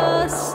us.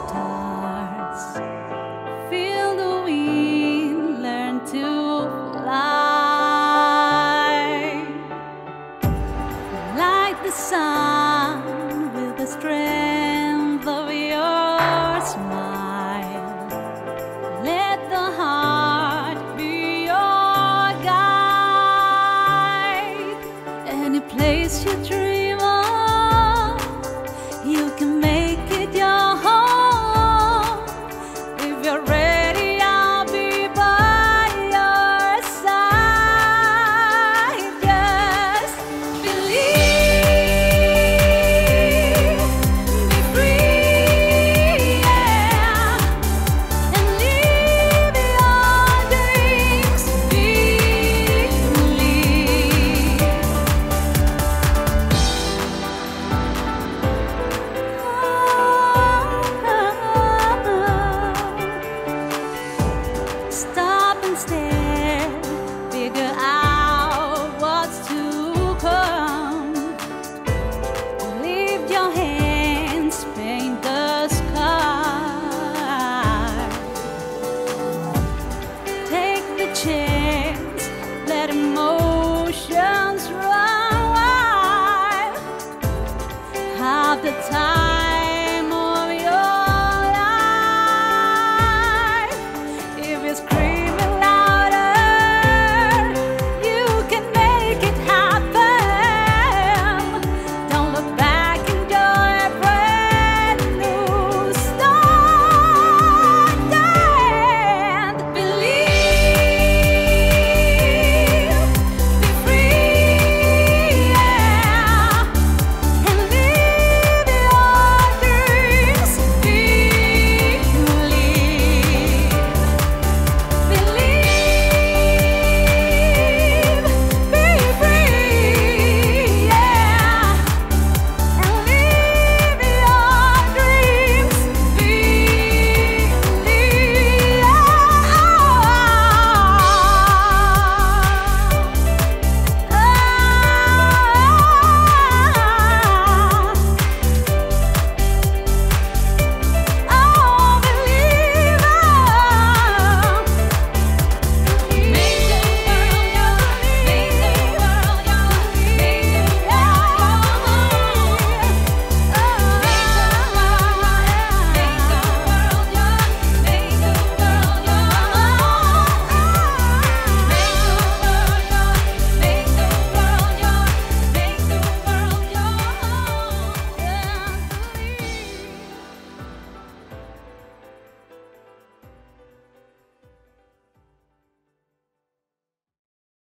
chance. Let emotions run wild. Have the time.